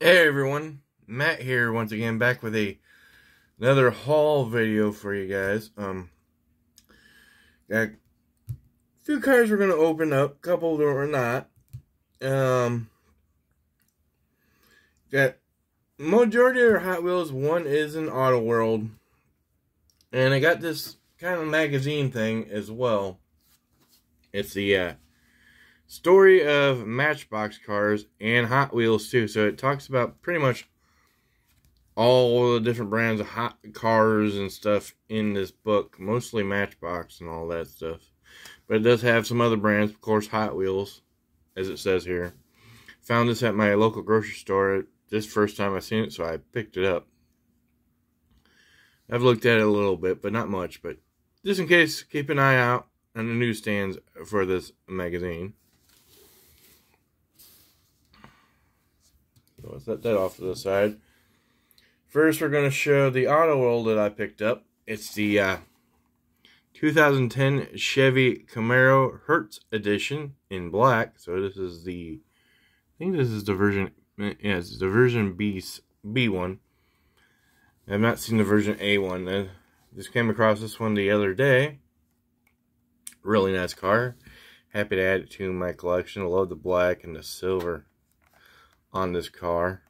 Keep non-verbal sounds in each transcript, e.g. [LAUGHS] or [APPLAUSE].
Hey everyone, Matt here once again back with a another haul video for you guys. Um got a few cars we're gonna open up, couple that we're not. Um got majority are Hot Wheels, one is an Auto World. And I got this kind of magazine thing as well. It's the uh story of Matchbox cars and Hot Wheels too. So it talks about pretty much all the different brands of hot cars and stuff in this book, mostly Matchbox and all that stuff. But it does have some other brands, of course, Hot Wheels, as it says here. Found this at my local grocery store. This first time I seen it, so I picked it up. I've looked at it a little bit, but not much. But just in case, keep an eye out on the newsstands for this magazine. Let's set that off to the side. First, we're going to show the Auto World that I picked up. It's the uh, 2010 Chevy Camaro Hertz Edition in black. So this is the, I think this is the version, yeah, the version B, B one. I've not seen the version A one. I just came across this one the other day. Really nice car. Happy to add it to my collection. I love the black and the silver on this car.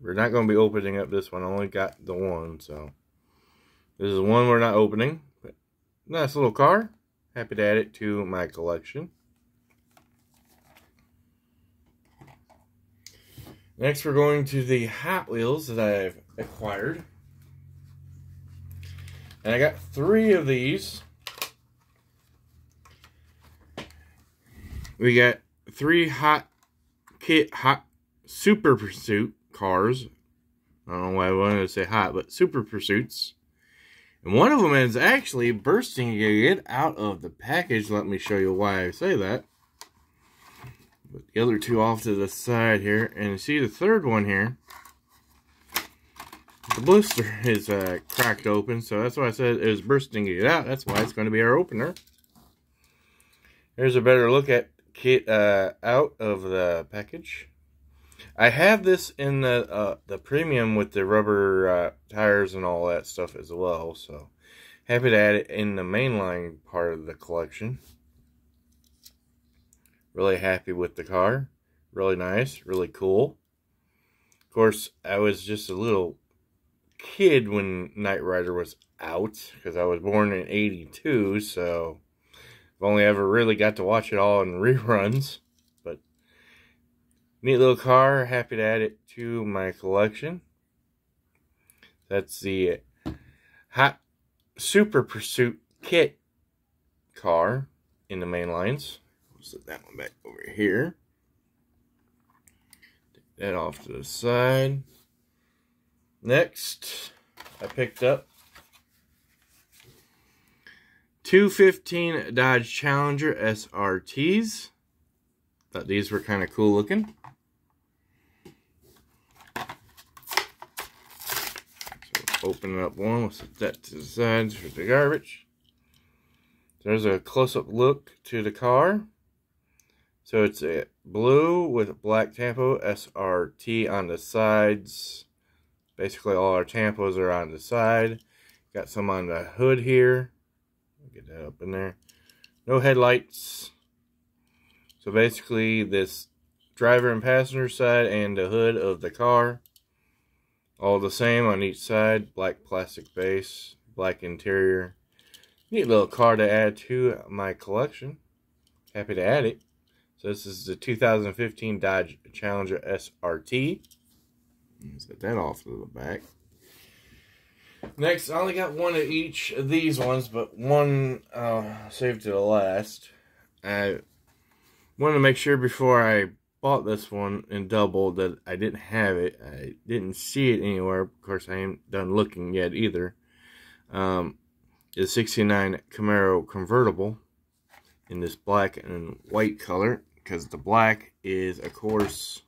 We're not going to be opening up this one. I only got the one, so. This is one we're not opening. But nice little car. Happy to add it to my collection. Next, we're going to the Hot Wheels that I've acquired. And I got three of these. We got three hot KITT hot super pursuit cars. I don't know why I wanted to say hot, but super pursuits. And one of them is actually bursting get out of the package. Let me show you why I say that. Put the other two off to the side here. And see the third one here. The blister is uh, cracked open. So that's why I said it was bursting get out. That's why it's going to be our opener. Here's a better look at KITT uh, out of the package. I have this in the uh, the premium with the rubber uh, tires and all that stuff as well. So happy to add it in the mainline part of the collection. Really happy with the car. Really nice. Really cool. Of course, I was just a little kid when Knight Rider was out because I was born in 82. So I've only ever really got to watch it all in [LAUGHS] reruns. Neat little car. Happy to add it to my collection. That's the Hot Super Pursuit KITT car in the main lines. I'll set that one back over here. Take that off to the side. Next, I picked up 215 Dodge Challenger SRTs. Thought these were kind of cool looking. open up one, we'll that to the side for the garbage. There's a close-up look to the car. So it's a blue with black tampo, SRT on the sides. Basically all our tampos are on the side. Got some on the hood here. Get that up in there. No headlights. So basically this driver and passenger side and the hood of the car all the same on each side. Black plastic base, black interior. Neat little car to add to my collection. Happy to add it. So this is the 2015 Dodge Challenger SRT. Set that off to the back. Next, I only got one of each of these ones, but one uh, saved to the last. I wanted to make sure before I bought this one and doubled that I didn't have it. I didn't see it anywhere. Of course, I ain't done looking yet either. Um, the 69 Camaro convertible in this black and white color because the black is, of course,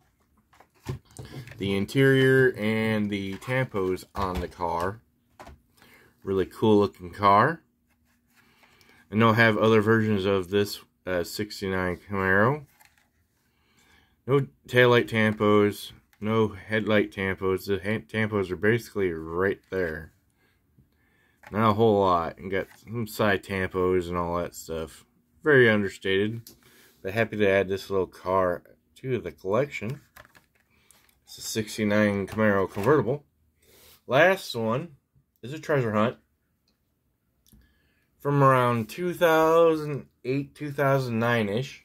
the interior and the tampos on the car. Really cool looking car. I know I have other versions of this uh, 69 Camaro. No taillight tampos, No headlight tampos. The tampos are basically right there. Not a whole lot. And got some side tampos and all that stuff. Very understated. But happy to add this little car to the collection. It's a 69 Camaro convertible. Last one is a treasure hunt from around 2008, 2009 ish.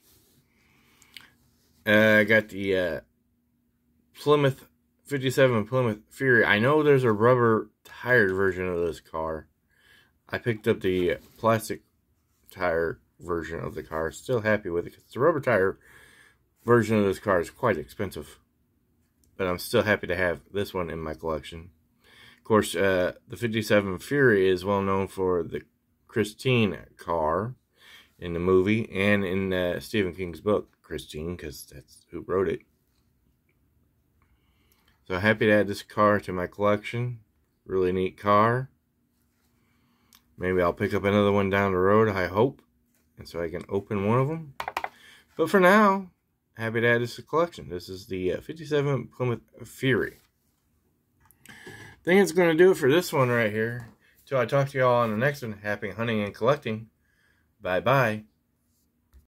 Uh, I got the uh, Plymouth 57 Plymouth Fury. I know there's a rubber tired version of this car. I picked up the plastic tire version of the car. Still happy with it because the rubber tire version of this car is quite expensive. But I'm still happy to have this one in my collection. Of course, uh, the 57 Fury is well known for the Christine car in the movie and in uh, Stephen King's book, Christine, because that's who wrote it. So happy to add this car to my collection. Really neat car. Maybe I'll pick up another one down the road, I hope. And so I can open one of them. But for now, happy to add this to collection. This is the uh, 57 Plymouth Fury. I think it's going to do it for this one right here. Till I talk to y'all on the next one, happy hunting and collecting. Bye bye.